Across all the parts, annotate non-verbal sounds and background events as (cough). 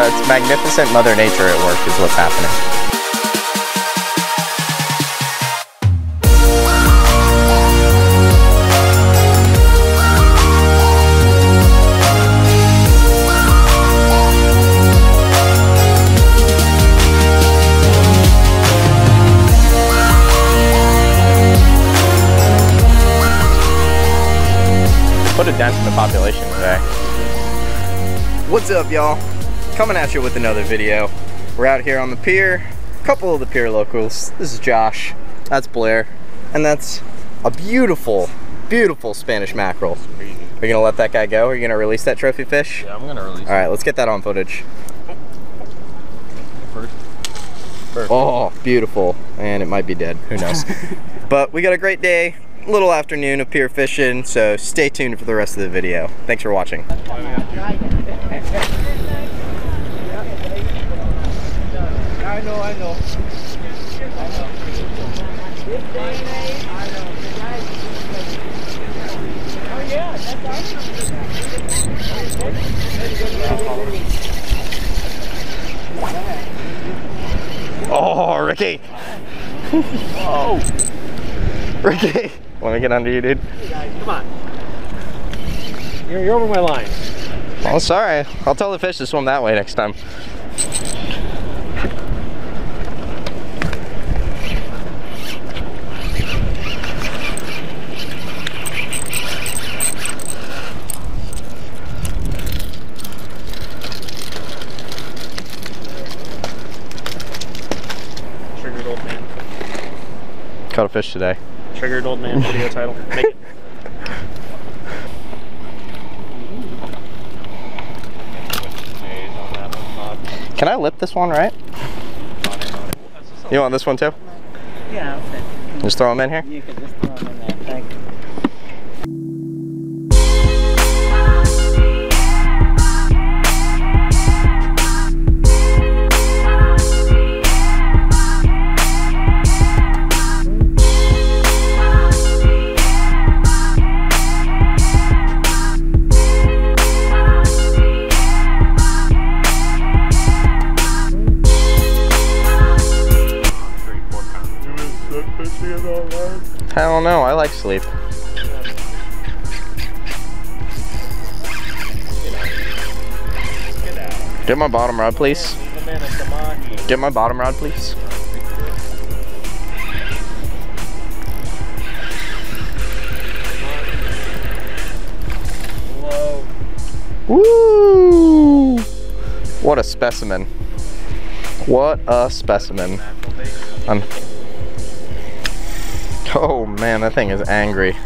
It's magnificent Mother Nature at work is what's happening. Put a dent in the population today. What's up, y'all? Coming at you with another video. We're out here on the pier. A couple of the pier locals. This is Josh. That's Blair. And that's a beautiful, beautiful Spanish mackerel. Are you gonna let that guy go? Are you gonna release that trophy fish? Yeah, I'm gonna release All right, let's get that on footage. first. Oh, beautiful. And it might be dead. Who knows? (laughs) but we got a great day. Little afternoon of pier fishing, so stay tuned for the rest of the video. Thanks for watching. Ricky! Oh, (laughs) Ricky! Let me get under you, dude. come on. You're, you're over my line. Oh, sorry. I'll tell the fish to swim that way next time. Triggered old man. Caught a fish today. Triggered old man video (laughs) title. Make it. Can I lip this one, right? (laughs) You want this one too? Yeah, okay. Just throw them in here? Don't know. I like sleep. Get my bottom rod, please. Get my bottom rod, please. Woo! What a specimen. What a specimen. I'm Oh man, that thing is angry.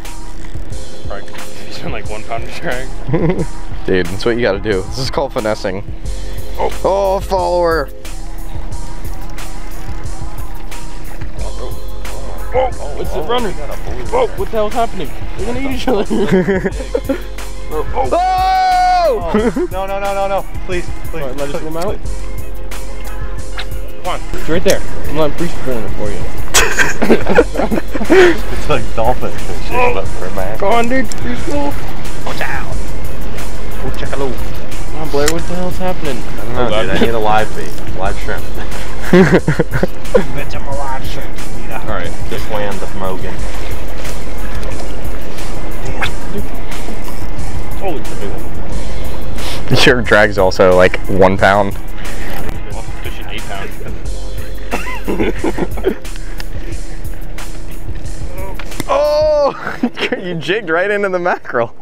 He's been like one pound drag. (laughs) Dude, that's what you gotta do. This is called finessing. Oh, oh follower. Oh, it's a runner. Oh, what the hell's happening? They're gonna eat each other. (laughs) Oh! oh. (laughs) no, no, no, no, no. Please, please. Alright, let us swim out. Come on. It's right there. I'm not pre spooling it for you. It's like dolphin fishing, but for a man. Go on, dude. Preschool. Watch out. Watch out. Come on, oh, Blair. What the hell's happening? I don't know, dude. I need a live bait. Live shrimp. (laughs) Get some live shrimp. Alright, just land the Mogan. Holy, it's a big one. Your drag's also like one pound. Also fishing eight pounds. (laughs) you jigged right into the mackerel.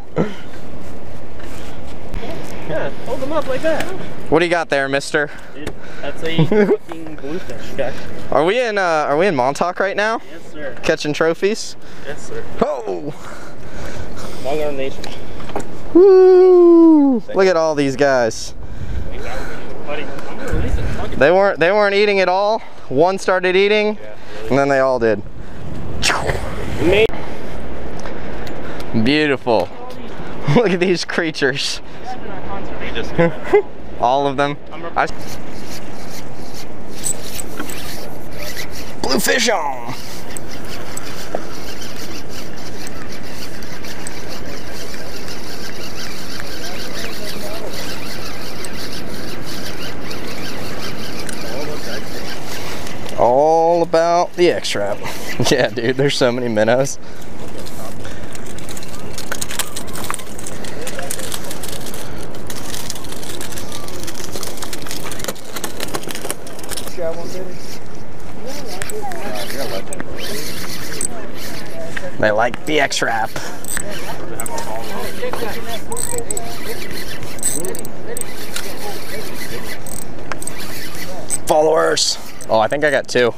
Yeah, hold them up like that. What do you got there, mister? Dude, that's a (laughs) fucking bluefish? Are we in uh are we in Montauk right now? Yes, sir. Catching trophies? Yes, sir. Oh! Long Island Nation. Woo! Look at all these guys. Buddy, I'm gonna release it. They weren't they weren't eating at all. One started eating, and then they all did. Beautiful. (laughs) Look at these creatures. (laughs) All of them. I... Bluefish on. All about the X-Rap. (laughs) yeah, dude, there's so many minnows. They like the X Rap. Followers. Oh, I think I got two.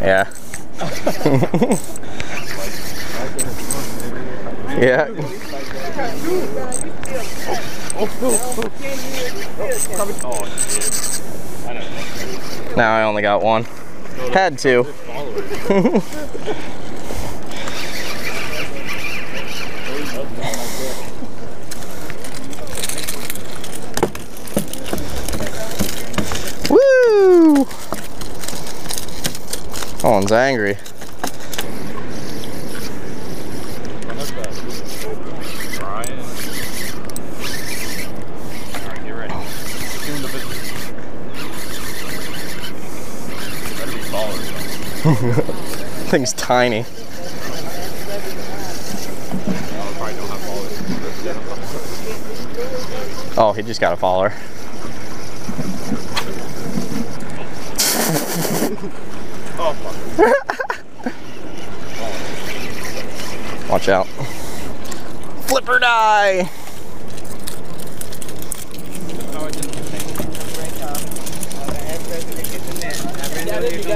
Yeah. (laughs) yeah. Oh, Now I only got one. Had two. (laughs) Woo! That one's angry. Alright, get ready. Doing the business. Better be followers. (laughs) Thing's tiny. I probably don't have followers. Oh, he just got a follower. Oh. (laughs) Watch out. Flipper die! No, I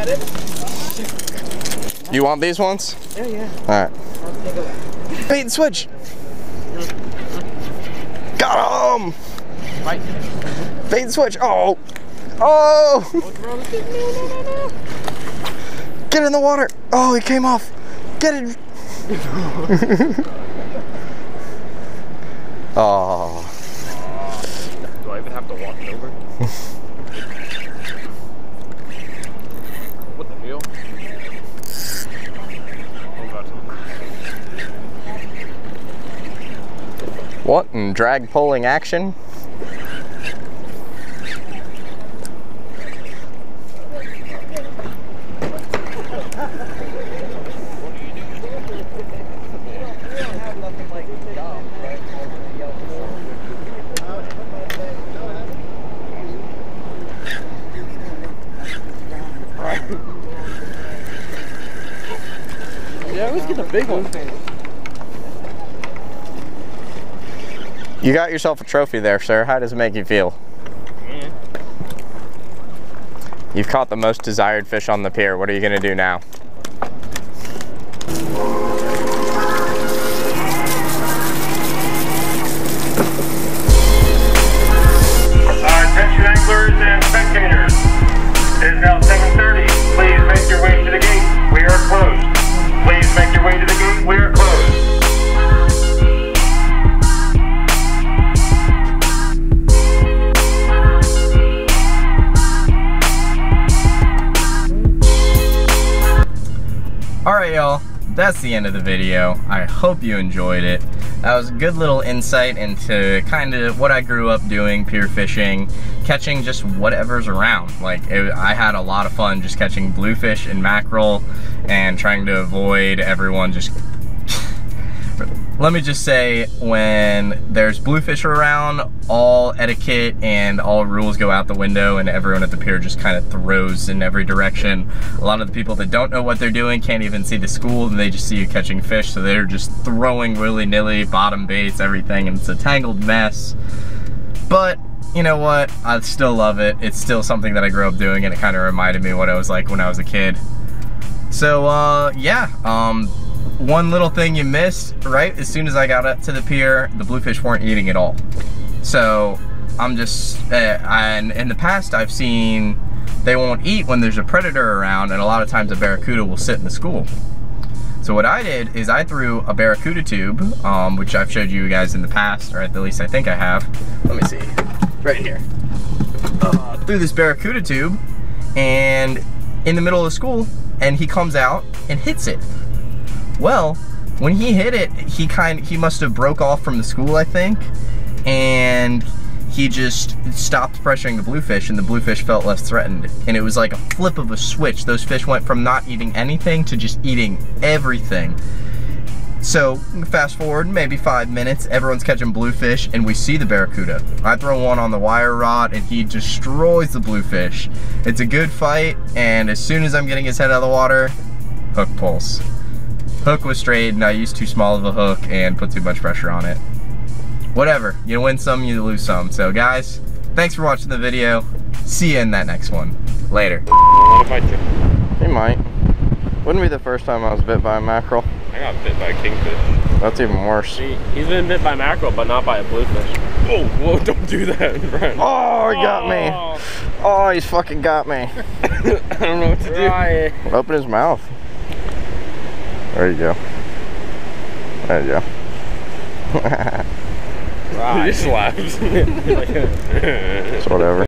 didn't. You want these ones? Yeah, yeah. Alright. I'll take a look. Bait and switch! Got him! Right. Bait and switch! Oh! Oh! What's wrong with it? No, no, no, no. Get in the water! Oh, he came off! Get it! (laughs) oh. Do I even have to walk it over? (laughs) what the hell? Oh god. What in drag pulling action? Yeah, let's get the big one. You got yourself a trophy there, sir. How does it make you feel? Yeah. You've caught the most desired fish on the pier. What are you gonna do now? Uh, attention anglers and spectators. It is now 7.30. Please make your way to the gate. We are closed. All right, y'all. That's the end of the video. I hope you enjoyed it. That was a good little insight into kind of what I grew up doing, pier fishing, catching just whatever's around. Like, it, I had a lot of fun just catching bluefish and mackerel and trying to avoid everyone just let me just say when there's bluefish around all etiquette and all rules go out the window and everyone at the pier just kind of throws in every direction. A lot of the people that don't know what they're doing can't even see the school and they just see you catching fish so they're just throwing willy-nilly bottom baits everything and it's a tangled mess. But you know what? I still love it. It's still something that i grew up doing and it kind of reminded me what i was like when i was a kid. So uh yeah um one little thing you missed, right? As soon as I got up to the pier, the bluefish weren't eating at all. So I'm just, uh, and in the past I've seen they won't eat when there's a predator around and a lot of times a barracuda will sit in the school. So what I did is I threw a barracuda tube, um, which I've showed you guys in the past, or at the least I think I have. Let me see, right here. Uh, threw this barracuda tube and in the middle of the school and he comes out and hits it. Well, when he hit it, he kind he must have broke off from the school, I think, and he just stopped pressuring the bluefish and the bluefish felt less threatened. And it was like a flip of a switch. Those fish went from not eating anything to just eating everything. So fast forward maybe five minutes, everyone's catching bluefish and we see the barracuda. I throw one on the wire rod and he destroys the bluefish. It's a good fight and as soon as I'm getting his head out of the water, hook pulls. Hook was strayed and I used too small of a hook and put too much pressure on it. Whatever, you win some, you lose some. So guys, thanks for watching the video. See you in that next one. Later. What if I took? He might. Wouldn't be the first time I was bit by a mackerel. I got bit by a kingfish. That's even worse. He, he's been bit by mackerel, but not by a bluefish. Oh, whoa, (laughs) don't do that, (laughs) Brian. Oh, he got me. Oh, oh he's fucking got me. (coughs) I don't know what to do. Open his mouth. There you go. There you go. He just laughs. It's whatever.